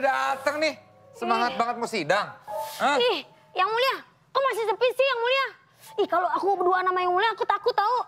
udah datang nih. Semangat banget mau sidang. Hah? Ih, yang mulia, kok masih sepi sih yang mulia? Ih, kalau aku berdua nama yang mulia, aku takut tahu.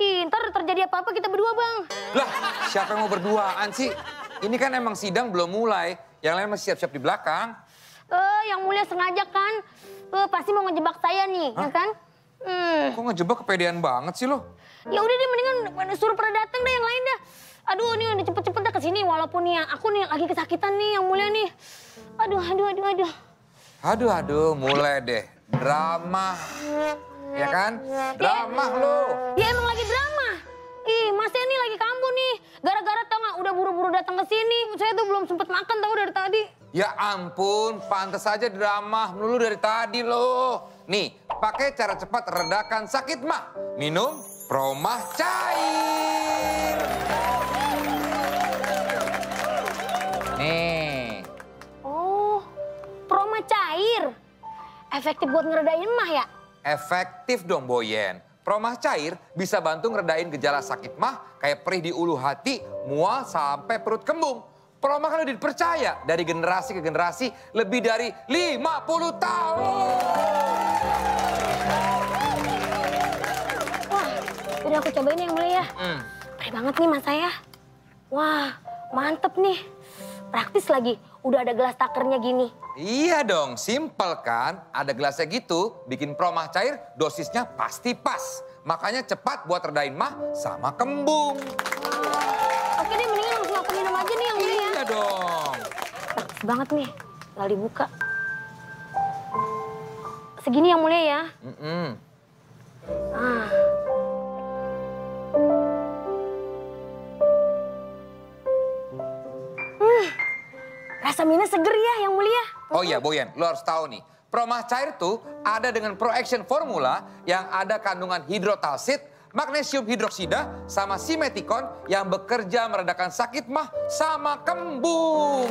Ih, ntar terjadi apa-apa kita berdua, Bang. Lah, siapa yang mau berduaan sih? Ini kan emang sidang belum mulai. Yang lain masih siap-siap di belakang. Eh, yang mulia sengaja kan? Eh, pasti mau ngejebak saya nih, ya kan? Hmm. Kok ngejebak kepedean banget sih lo? Ya udah deh, mendingan suruh pada datang deh yang lain dah. Aduh, nih udah cepet-cepet dah ke sini. Walaupun nih aku nih lagi kesakitan nih yang mulia nih. Aduh, aduh, aduh, aduh. Aduh, aduh, mulai deh. Drama. Ya kan? Drama lo. Ya emang lagi drama. Ih, masnya nih lagi kambuh nih. Gara-gara tau gak udah buru-buru datang ke sini. Saya tuh belum sempet makan tau dari tadi. Ya ampun, pantas aja drama melulu dari tadi lo. Nih, pakai cara cepat redakan sakit mah. Minum promah cair. Nih, Oh, proma cair. Efektif buat ngeredain mah ya? efektif dong Boyen. Promah cair bisa bantu ngeredain gejala sakit mah kayak perih di ulu hati, mual sampai perut kembung. Promah kan udah dipercaya dari generasi ke generasi lebih dari 50 tahun. Wah, udah aku cobain yang mulia ya. Hmm. Perih banget nih mas saya. Wah, mantep nih. Praktis lagi, udah ada gelas takernya gini. Iya dong, simpel kan? Ada gelasnya gitu, bikin promah cair dosisnya pasti pas. Makanya cepat buat redain mah sama kembung. Oke deh, mendingan langsung aku minum aja nih yang mulia. Iya dong. Praktis banget nih, tinggal dibuka. Segini yang mulia ya. Mm-mm. Ah. Minus seger ya yang mulia. Oh iya Boyan, lo harus tahu nih. Promah cair tuh ada dengan Pro Action Formula yang ada kandungan hidrotalsit, magnesium hidroksida, sama simetikon yang bekerja meredakan sakit mah sama kembung.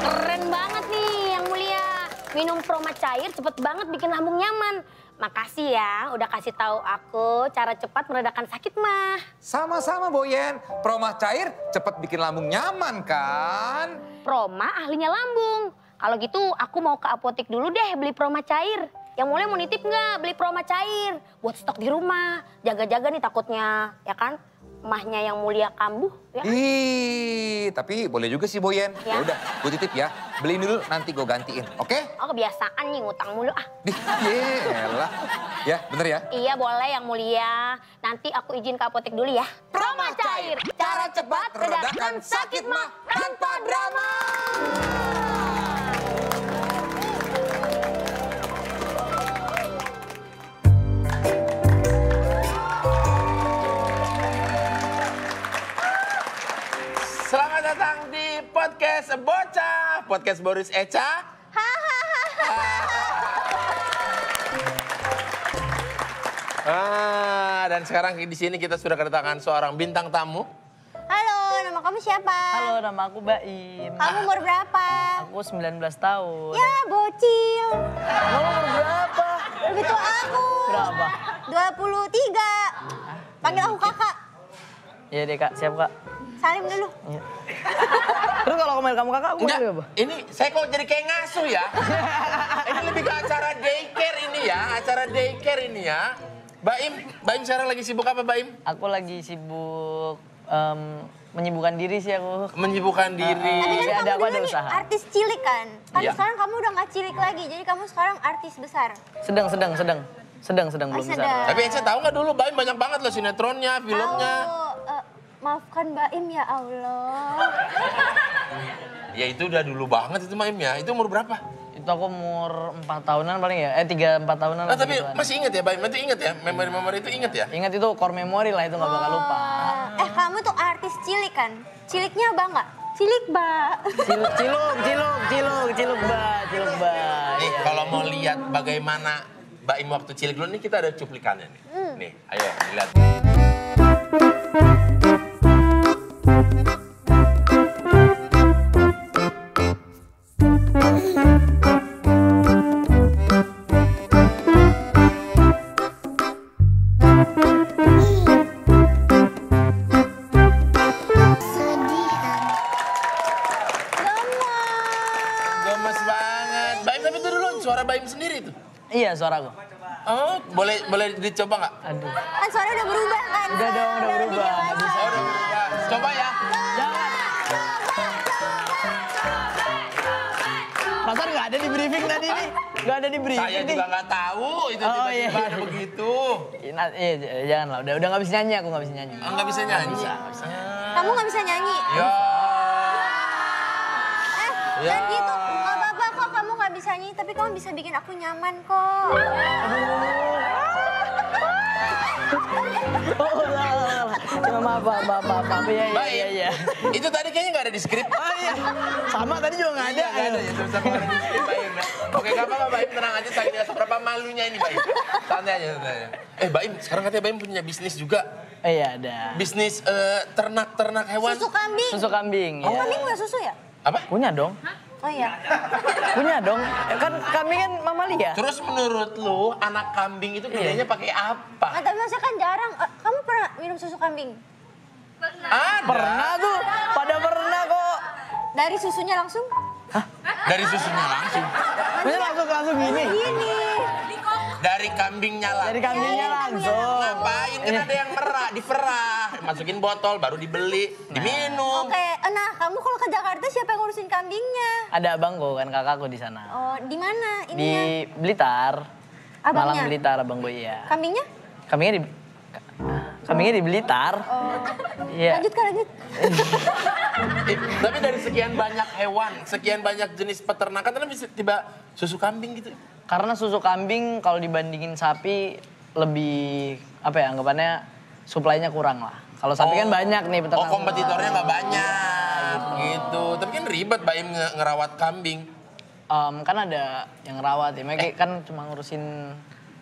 Keren banget nih yang mulia. Minum proma cair cepet banget bikin lambung nyaman. Makasih ya udah kasih tahu aku cara cepat meredakan sakit mah. Sama-sama Boyen, promah cair cepet bikin lambung nyaman kan? Proma ahlinya lambung. Kalau gitu aku mau ke apotek dulu deh beli proma cair. Yang mulai mau nitip nggak beli proma cair buat stok di rumah. Jaga-jaga nih takutnya ya kan mahnya yang mulia kambuh ya. kan? Ih, tapi boleh juga sih Boyen. Ya. Ya udah, gue titip ya. Beliin dulu nanti gue gantiin, oke? Oh kebiasaan nih ngutang mulu ah. Di, yelah. Ya, bener ya? Iya boleh yang mulia. Nanti aku izin ke apotek dulu ya. Proma cair, cara cepat redakan sakit mah tanpa drama. Datang di podcast Bocah, podcast Boris Eca. Ah, dan sekarang di sini kita sudah kedatangan seorang bintang tamu. Halo, nama kamu siapa? Halo, nama aku Baim. Kamu umur berapa? Aku 19 tahun. Ya, bocil. Kamu umur berapa? Lebih tua aku. Berapa? 23. Panggil aku kakak. Iya deh kak, siap kak. Salim dulu. Iya. Terus kalau main kamu kakak, aku Enggak, apa? ini saya kok jadi kayak ngasuh ya. ini lebih ke acara daycare ini ya, acara daycare ini ya. Baim, Baim sekarang lagi sibuk apa Baim? Aku lagi sibuk em, menyibukkan diri sih aku. Menyibukkan diri. Tapi kan ada kamu ada usaha. artis cilik kan? Kan Iya. sekarang kamu udah gak cilik lagi, jadi kamu sekarang artis besar. Sedang, sedang, sedang. Sedang, sedang, belum sedang. besar. Tapi Eca tahu nggak dulu Baim banyak banget loh sinetronnya, filmnya. Tahu, maafkan Baim ya Allah. Ya itu udah dulu banget itu Baim ya. Itu umur berapa? Itu aku umur 4 tahunan paling ya. Eh, 3, 4 tahunan Nah, lah. tapi segituan. masih inget ya Baim? Itu inget ya? Memori-memori itu inget ya? Ingat itu core memory lah, itu nggak bakal lupa. Eh, kamu tuh artis cilik kan? Ciliknya bangga? Cilik, Mbak. Ciluk, ciluk, ciluk, ciluk, ciluk, ba, ciluk, ba. Nih kalau mau lihat bagaimana Baim waktu cilik dulu nih kita ada cuplikannya nih. Nih, ayo dilihat. Iya suaraku. Oh, boleh boleh dicoba nggak? Aduh. Kan suaranya udah berubah kan? Udah dong, udah lebih berubah. bisa. Oh, udah berubah. Coba ya. Jangan. Pasar nggak ada di briefing tadi nih. Nggak ada di briefing Saya juga nggak tahu itu Oh, tiba-tiba iya. ada begitu. Iya, nah, iya, jangan lah. Udah udah nggak bisa nyanyi aku nggak bisa nyanyi. Ah, Nggak bisa nyanyi. Bisa, nggak bisa. Kamu nggak bisa nyanyi? Ya. Eh, Ya. dan gitu. Bisa nyanyi, tapi kamu bisa bikin aku nyaman kok. Oh. Ya, maaf, maaf, maaf, maaf, maaf. Iya, iya, Baik. iya, iya. Itu tadi kayaknya nggak ada di skrip. Oh iya, sama tadi juga nggak ada. Iya, nggak ada ya, ada di skrip ya. Oke, nggak apa-apa Baim, tenang aja. Saya seberapa malunya ini Baim. Santai aja, santai aja. Eh Baim, sekarang katanya Baim punya bisnis juga. Eh, Iya, ada. Bisnis eh, ternak-ternak hewan. Susu kambing. Susu kambing. Oh, iya. kambing nggak susu ya? Apa? Punya dong. Oh iya. Punya dong. Ya kan kambing kan mamalia. Terus menurut lu, anak kambing itu Iya. bedanya pakai apa? Ah, tapi masa kan jarang. Eh, kamu pernah minum susu kambing? Ada. Pernah tuh. Pada pernah kok. Dari susunya langsung? Dari susunya langsung. Punya langsung langsung gini. Gini. Dari kambingnya lah. Dari kambingnya Iya, langsung. Ngapain? Kan Iya. ada yang merah, diperah. Masukin botol, baru dibeli, diminum. Oke, eh, nah kamu kalau ke Jakarta siapa yang ngurusin kambingnya? Ada abangku kan kakakku di sana. Oh, di mana Di ininya? Blitar. Abangnya? Malang Blitar abangku iya. Kambingnya? Kambingnya di Kambingnya di Blitar. Iya. Lanjut kan lanjut. Eh, tapi dari sekian banyak hewan, sekian banyak jenis peternakan, kan bisa tiba susu kambing gitu. Karena susu kambing kalau dibandingin sapi lebih apa ya anggapannya suplainya kurang lah. Kalau sapi kan banyak nih Oh, peternak. kompetitornya nggak banyak gitu. Tapi kan ribet Baim nge- ngerawat kambing. Em, kan ada yang rawat ya, mereka kan cuma ngurusin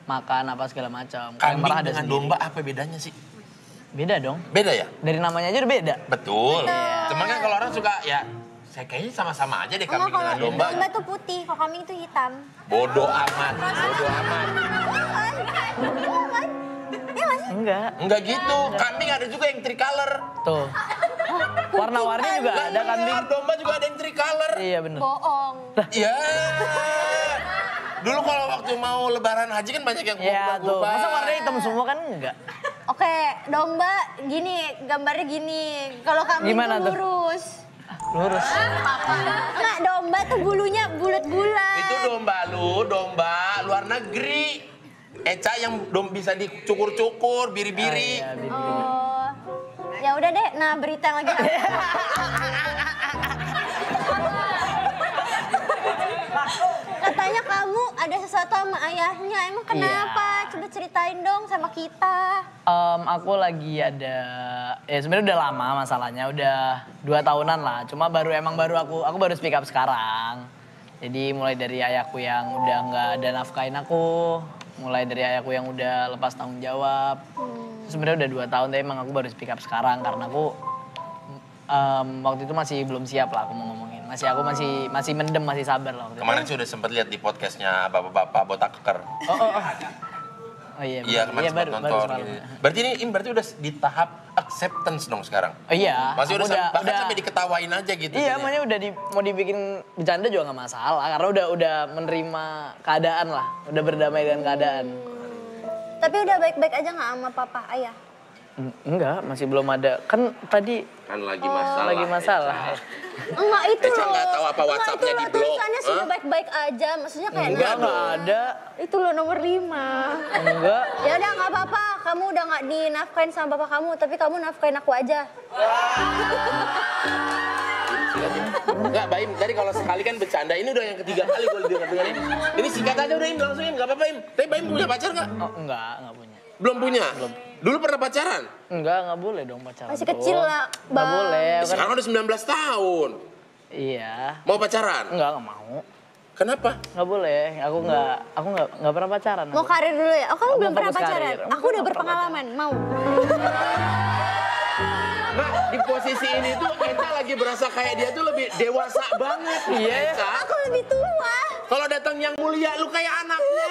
makan apa segala macam. Kambing ada dengan sendiri. domba apa bedanya sih? Beda dong. Beda ya? Dari namanya aja udah beda. Betul. Cuman kan kalau orang suka ya, saya kayaknya sama-sama aja deh kambing kalau dengan domba. domba tuh putih, kalau kambing tuh hitam. Bodoh amat, bodoh amat. Iya? Iya? Enggak. Enggak gitu, kambing ada juga yang tricolor. Tuh. Warna-warni juga ada kambing. Domba juga ada yang tricolor. Iya bener. Bohong. Iya. Dulu kalau waktu mau lebaran haji kan banyak yang Iya tuh. berubah-ubah. Masa warnanya hitam semua kan enggak? Oke, domba gini, gambarnya gini. Kalau kambing Gimana tuh tuh? Lurus. Enggak, domba tuh bulunya bulat-bulat. Itu domba lu, domba luar negeri. Eca yang dom bisa dicukur-cukur, biri-biri. Iya, biri. Oh. Ya udah deh, nah berita lagi Katanya kamu ada sesuatu sama ayahnya. Emang Iya. kenapa? Coba ceritain dong sama kita. Em, aku lagi ada, ya sebenarnya udah lama masalahnya, udah dua tahunan lah. Cuma baru emang baru aku, aku baru speak up sekarang. Jadi mulai dari ayahku yang udah nggak ada nafkahin aku, mulai dari ayahku yang udah lepas tanggung jawab. Sebenarnya udah dua tahun, tapi emang aku baru speak up sekarang karena aku em, waktu itu masih belum siap lah aku mau ngomongin. Masih aku masih masih mendem, masih sabar lah waktu itu. Kemarin sih udah sempat lihat di podcastnya bapak-bapak botak keker. Oh, oh, oh. Oh iya, Iya kemarin sempat baru, baru nonton. semalam. gitu. Berarti ini, ini berarti udah di tahap acceptance dong sekarang. Oh iya, Masih udah, sam- bahkan sampai diketawain aja gitu. Iya, jadinya. makanya udah di, mau dibikin bercanda juga nggak masalah karena udah udah menerima keadaan lah, udah berdamai dengan keadaan. Tapi udah baik-baik aja nggak sama papa, ayah? En- Enggak, masih belum ada. Kan tadi Kan lagi masalah. lagi masalah. Enggak itu Eca loh. nggak tahu apa Enggak, WhatsApp-nya itu loh, di-blok. Tulisannya sudah Hah? baik-baik aja. Maksudnya kayak Enggak, enggak ada. itu loh nomor lima. Enggak. Ya udah nggak apa-apa. Kamu udah nggak dinafkain sama bapak kamu, tapi kamu nafkain aku aja. Enggak, Baim, tadi kalau sekali kan bercanda, ini udah yang ketiga kali gue dengar dengar ini. Ini singkat aja udah Im, langsung Im, nggak apa-apa Im. Tapi Baim punya pacar nggak? Oh, enggak, enggak punya. Belum punya? Dulu pernah pacaran? Enggak, enggak boleh dong pacaran. Masih kecil lah, Enggak Bang. boleh. Kan, Sekarang udah 19 tahun. iya. Mau pacaran? Enggak, enggak mau. Kenapa? Enggak boleh. Aku enggak aku enggak enggak pernah pacaran. Mau aku. karir dulu ya? Oh kamu Aku belum pernah pacaran? karir. Aku Aku udah nggak berpengalaman. Mau? Nah, di posisi ini tuh Eta lagi berasa kayak dia tuh lebih dewasa banget. Iya. Aku lebih tua. Kalau datang yang mulia, lu kayak anaknya.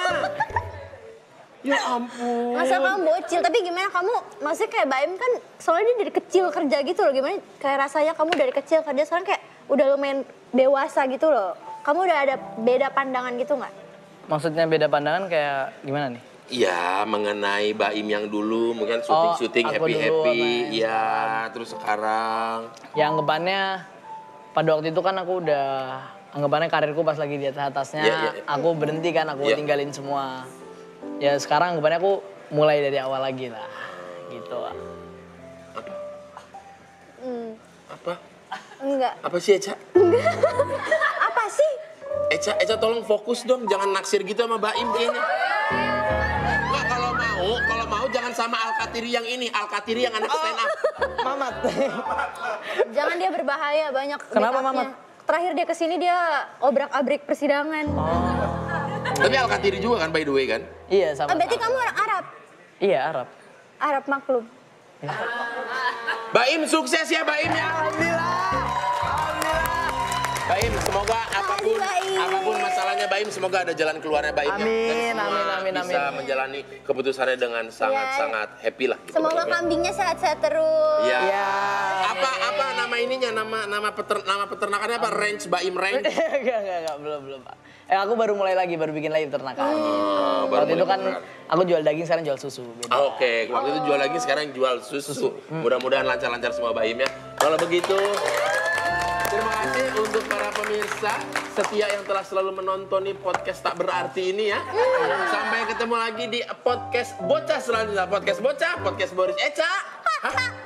Ya ampun. Masa kamu bocil, tapi gimana kamu, maksudnya kayak Baim kan soalnya dia dari kecil kerja gitu loh, gimana kayak rasanya kamu dari kecil kerja sekarang kayak udah lumayan dewasa gitu loh. Kamu udah ada beda pandangan gitu nggak? Maksudnya beda pandangan kayak gimana nih? Iya, mengenai Baim yang dulu, mungkin syuting-syuting Oh, aku dulu happy-happy. yang Iya, terus sekarang. Ya anggapannya pada waktu itu kan aku udah anggapannya karirku pas lagi di atas atasnya iya, iya. aku berhenti kan aku Iya. tinggalin semua. Ya sekarang anggapannya aku mulai dari awal lagi lah. Gitu. Apa? Enggak. Apa sih Eca? Apa sih? Eca, Eca tolong fokus dong, jangan naksir gitu sama Baim kayaknya. Enggak, kalau mau, kalau mau jangan sama Alkatiri yang ini, Alkatiri yang anak stand up. Mamat. Jangan dia berbahaya banyak. Kenapa. Mamat? Terakhir dia ke sini dia obrak-abrik persidangan. Tapi Alkatiri juga kan by the way kan? Iya sama. Ah, berarti kamu orang Arab? Iya Arab. Arab maklum. Baim sukses ya Baim ya. Baim, semoga apa pun Baim. apa pun masalahnya Baim, semoga ada jalan keluarnya Baim ya. Amin, semua amin, amin, bisa amin. menjalani keputusannya dengan sangat-sangat happy lah. gitu, Semoga ya. kambingnya sehat-sehat terus. Iya. Iya. Apa apa nama ininya nama nama peter, nama peternakannya apa? Range Baim Range. Enggak, enggak, enggak, belum, belum, Pak. Eh, aku baru mulai lagi, baru bikin lagi peternakan. Oh, Waktu itu kan peternakan. aku jual daging, sekarang jual susu. Beda. Ah, Oke, waktu itu jual lagi, sekarang jual susu. Mudah-mudahan lancar-lancar semua Baim ya. Kalau begitu, terima kasih untuk para pemirsa setia yang telah selalu menonton podcast tak berarti ini ya. Sampai ketemu lagi di podcast Bocah selanjutnya. Podcast Bocah, podcast Boris Eca.